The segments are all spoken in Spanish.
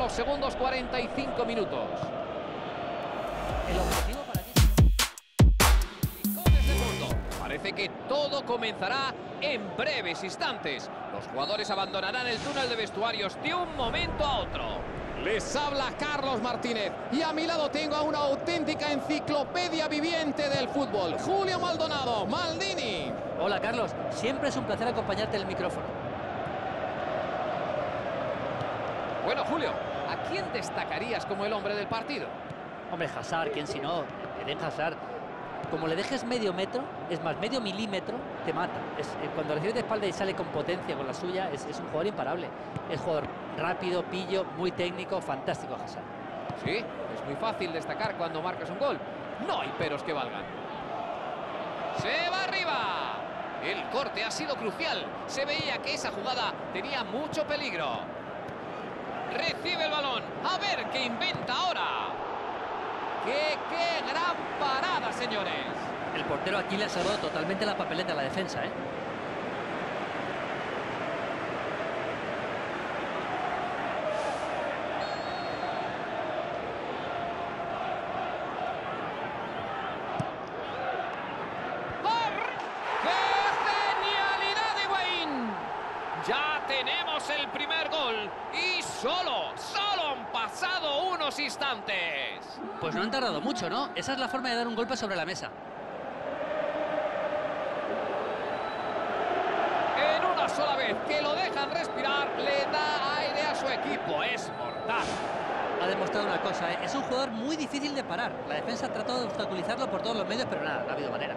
los segundos 45 minutos. El objetivo para mí. Parece que todo comenzará en breves instantes. Los jugadores abandonarán el túnel de vestuarios de un momento a otro. Les habla Carlos Martínez y a mi lado tengo a una auténtica enciclopedia viviente del fútbol, Julio Maldonado, Maldini. Hola Carlos, siempre es un placer acompañarte en el micrófono. Bueno, Julio, ¿a quién destacarías como el hombre del partido? Hombre, Hazard, ¿quién si no? Eden Hazard. Como le dejes medio metro, es más, medio milímetro, te mata. Es, eh, cuando recibe de espalda y sale con potencia con la suya, es, es un jugador imparable. Es jugador rápido, pillo, muy técnico, fantástico Hazard. Sí, es muy fácil destacar cuando marcas un gol. No hay peros que valgan. ¡Se va arriba! El corte ha sido crucial. Se veía que esa jugada tenía mucho peligro. Recibe el balón. A ver qué inventa ahora. ¡Qué, qué gran parada, señores! El portero aquí le ha salvado totalmente la papeleta a la defensa, ¿eh? ¡Gol! ¡Qué genialidad de Wayne! Ya tenemos el primer gol y solo, solo han pasado unos instantes. Pues no han tardado mucho, ¿no? Esa es la forma de dar un golpe sobre la mesa. En una sola vez que lo dejan respirar, le da aire a su equipo. Es mortal. Ha demostrado una cosa, ¿eh? es un jugador muy difícil de parar. La defensa ha tratado de obstaculizarlo por todos los medios, pero nada, no ha habido manera.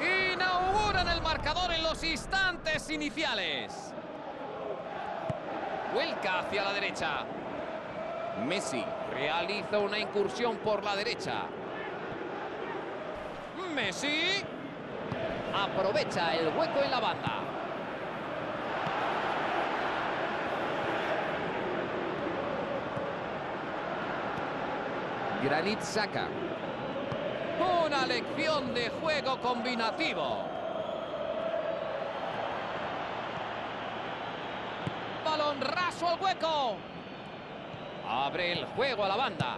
Inauguran el marcador en los iniciales. Vuelca hacia la derecha. Messi realiza una incursión por la derecha. Messi aprovecha el hueco en la banda. Granit saca. Una lección de juego combinativo. Al hueco. Abre el juego a la banda.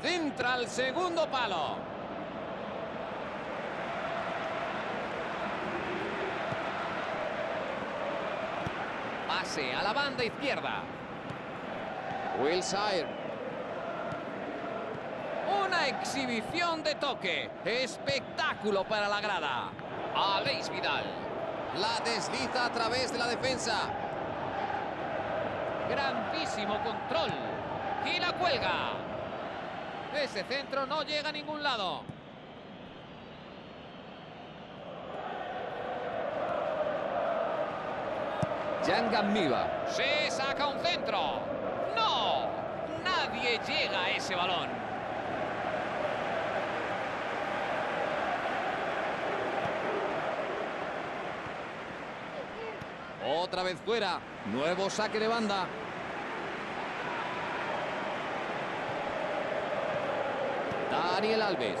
Centra al segundo palo. Pase a la banda izquierda. Wilshire. Una exhibición de toque. Espectáculo para la grada. Aleix Vidal. La desliza a través de la defensa. Grandísimo control. Y la cuelga. Ese centro no llega a ningún lado. Miva. Se saca un centro. ¡No! Nadie llega a ese balón. Otra vez fuera. Nuevo saque de banda. Daniel Alves.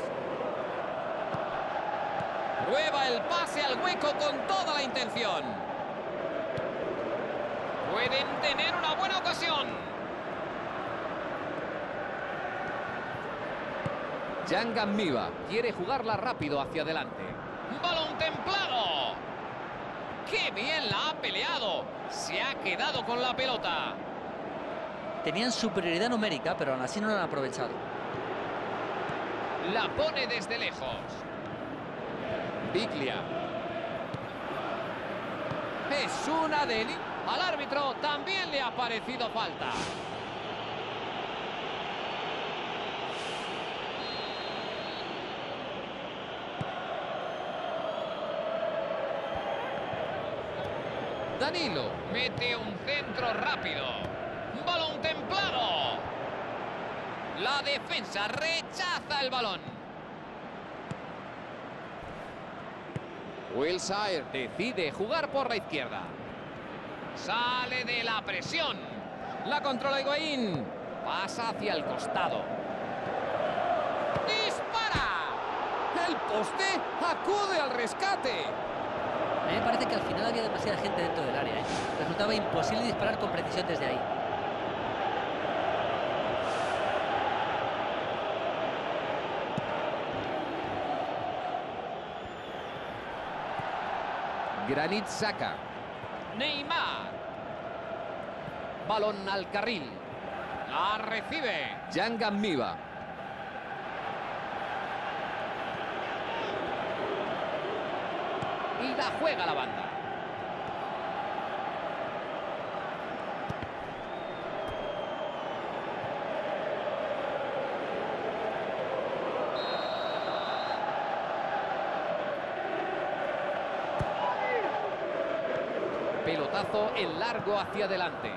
Prueba el pase al hueco con toda la intención. Pueden tener una buena ocasión. Miva. Quiere jugarla rápido hacia adelante. ¡Qué bien la ha peleado! Se ha quedado con la pelota. Tenían superioridad numérica, pero aún así no lo han aprovechado. La pone desde lejos. Biglia. Es una deli. Al árbitro también le ha parecido falta. Danilo mete un centro rápido. Balón templado. La defensa rechaza el balón. Wilshire. Decide jugar por la izquierda. Sale de la presión. La controla Higuaín. Pasa hacia el costado. ¡Dispara! El poste acude al rescate. A mí me parece que al final había demasiada gente dentro del área. ¿eh? Resultaba imposible disparar con precisión desde ahí. Granit Saka. Neymar. Balón al carril. La recibe. Yangan Miva. La juega la banda. Pelotazo en largo hacia adelante.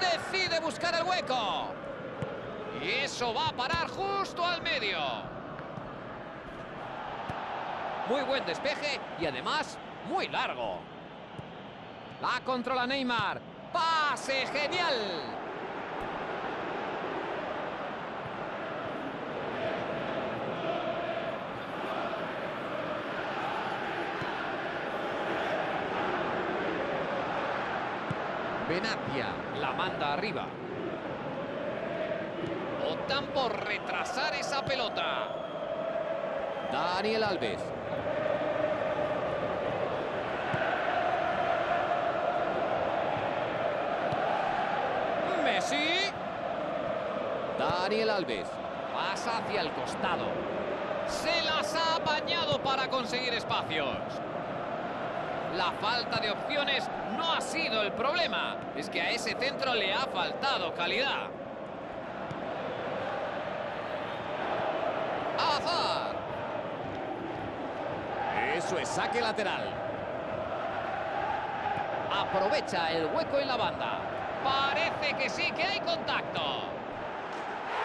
Decide buscar el hueco. Y eso va a parar justo al medio. Muy buen despeje y además muy largo. La controla Neymar. Pase genial. Benatia. La manda arriba. Optan por retrasar esa pelota. Daniel Alves. Messi. Daniel Alves. Pasa hacia el costado. Se las ha apañado para conseguir espacios. La falta de opciones no ha sido el problema. Es que a ese centro le ha faltado calidad. Eso es saque lateral. Aprovecha el hueco en la banda. Parece que sí que hay contacto.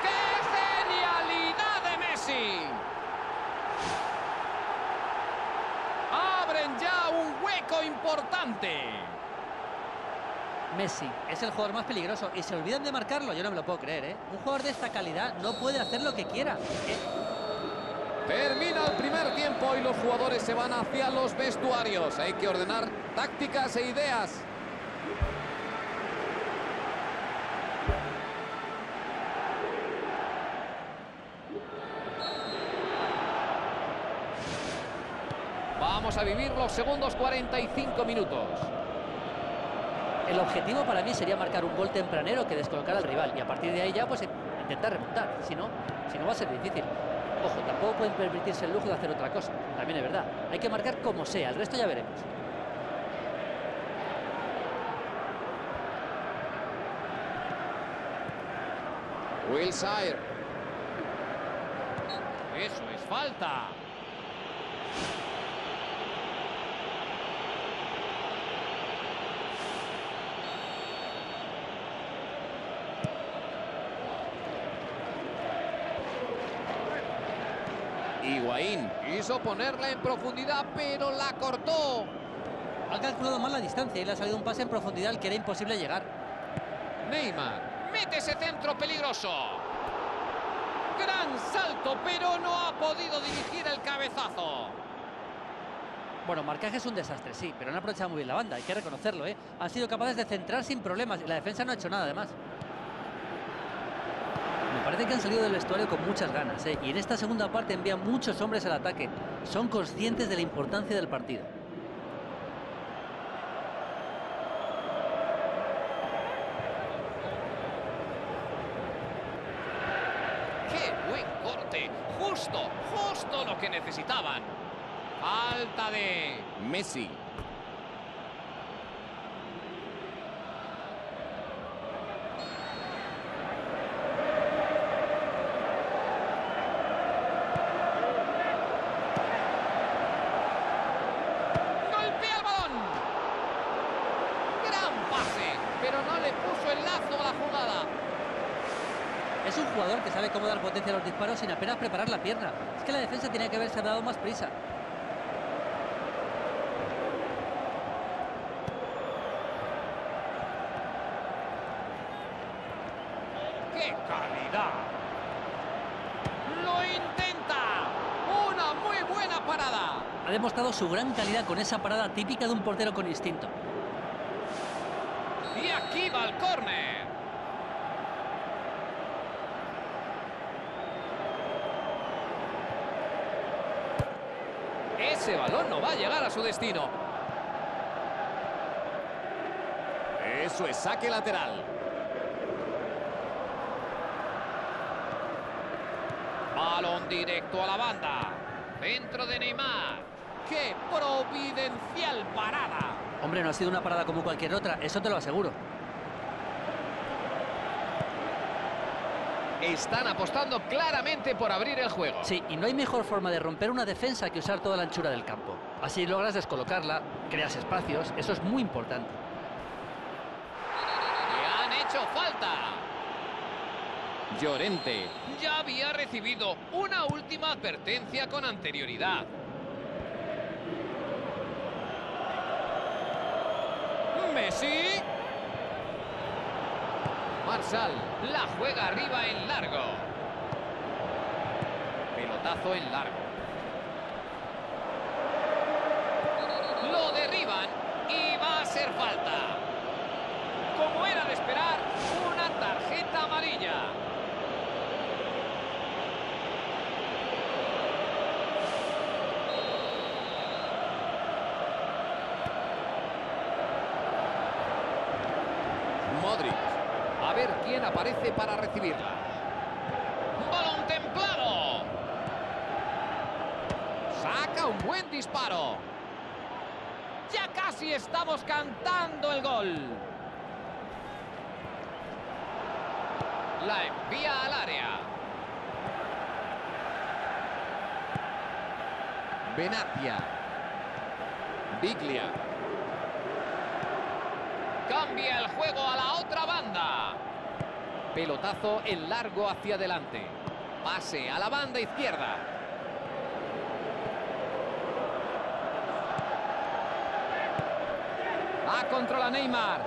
¡Qué genialidad de Messi! Abren ya un hueco importante. Messi es el jugador más peligroso y se olvidan de marcarlo. Yo no me lo puedo creer, ¿eh? Un jugador de esta calidad no puede hacer lo que quiera. ¿eh? Termina el primer tiempo y los jugadores se van hacia los vestuarios. Hay que ordenar tácticas e ideas. Vamos a vivir los segundos 45 minutos. El objetivo para mí sería marcar un gol tempranero que descolocar al rival y a partir de ahí ya pues intentar remontar. Si no, si no va a ser difícil. Ojo, tampoco pueden permitirse el lujo de hacer otra cosa. También es verdad. Hay que marcar como sea. El resto ya veremos. Wilshire. Eso es falta. Higuaín. Quiso ponerla en profundidad, pero la cortó. Ha calculado mal la distancia y le ha salido un pase en profundidad al que era imposible llegar. Neymar. Mete ese centro peligroso. Gran salto, pero no ha podido dirigir el cabezazo. Bueno, marcaje es un desastre, sí, pero han aprovechado muy bien la banda, hay que reconocerlo, ¿eh? Han sido capaces de centrar sin problemas y la defensa no ha hecho nada, además. Parece que han salido del vestuario con muchas ganas, ¿eh? Y en esta segunda parte envían muchos hombres al ataque. Son conscientes de la importancia del partido. ¡Qué buen corte! Justo, justo lo que necesitaban. Falta de... Messi. cómo dar potencia a los disparos sin apenas preparar la pierna. Es que la defensa tenía que haberse dado más prisa. ¡Qué calidad! ¡Lo intenta! ¡Una muy buena parada! Ha demostrado su gran calidad con esa parada típica de un portero con instinto. Y aquí va el córner. Ese balón no va a llegar a su destino. Eso es saque lateral. Balón directo a la banda. Dentro de Neymar. ¡Qué providencial parada! Hombre, no ha sido una parada como cualquier otra, eso te lo aseguro. Están apostando claramente por abrir el juego. Sí, y no hay mejor forma de romper una defensa que usar toda la anchura del campo. Así logras descolocarla, creas espacios, eso es muy importante. Le han hecho falta. Llorente. Ya había recibido una última advertencia con anterioridad. Messi. Marsal. La juega arriba en largo. Pelotazo en largo. Lo derriban y va a ser falta. Como era de esperar, una tarjeta amarilla. Modric. A ver quién aparece para recibirla. ¡Balón templado! Saca un buen disparo. Ya casi estamos cantando el gol. La envía al área. Benatia. Biglia. Cambia el juego a la otra banda. Pelotazo en largo hacia adelante. Pase a la banda izquierda. Va controla Neymar.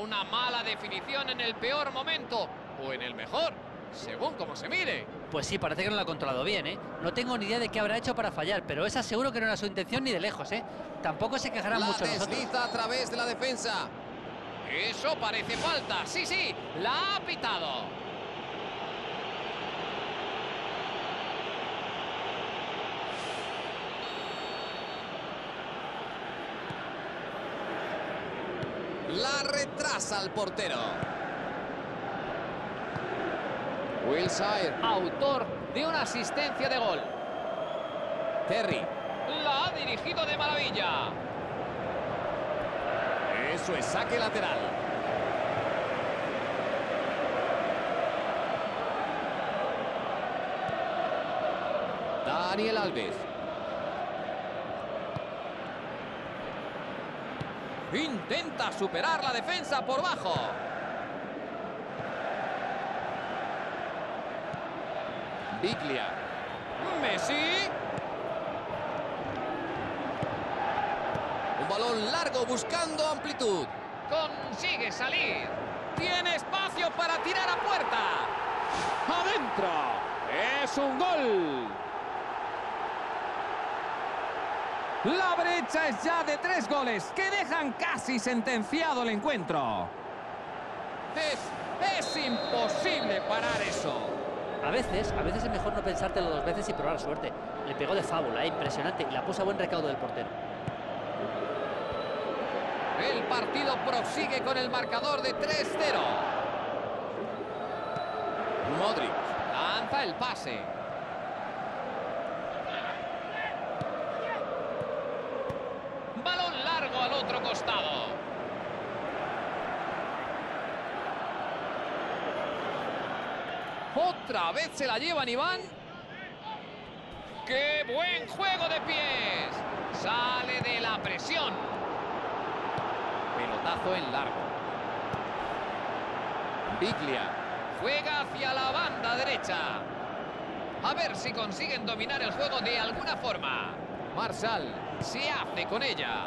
Una mala definición en el peor momento o en el mejor, según como se mire. Pues sí, parece que no lo ha controlado bien, ¿eh? No tengo ni idea de qué habrá hecho para fallar, pero esa seguro que no era su intención ni de lejos, ¿eh? Tampoco se quejarán La mucho nosotros. desliza a través de la defensa. Eso parece falta. Sí, sí, la ha pitado. La retrasa al portero. Wilshire. Autor de una asistencia de gol. Terry. La ha dirigido de maravilla. Eso es saque lateral. Daniel Alves. Intenta superar la defensa por bajo. Biglia. Messi. Un balón largo buscando amplitud. Consigue salir. Tiene espacio para tirar a puerta. ¡Adentro! ¡Es un gol! La brecha es ya de tres goles que dejan casi sentenciado el encuentro. Es, es imposible parar eso. A veces, a veces es mejor no pensártelo dos veces y probar suerte. Le pegó de fábula, ¿eh? impresionante, y la puso a buen recaudo del portero. El partido prosigue con el marcador de 3-0. Modric. Lanza el pase. Balón largo al otro costado. Otra vez se la llevan Iván. ¡Qué buen juego de pies! Sale de la presión. Pelotazo en largo. Biglia. Juega hacia la banda derecha. A ver si consiguen dominar el juego de alguna forma. Marsal. Se hace con ella.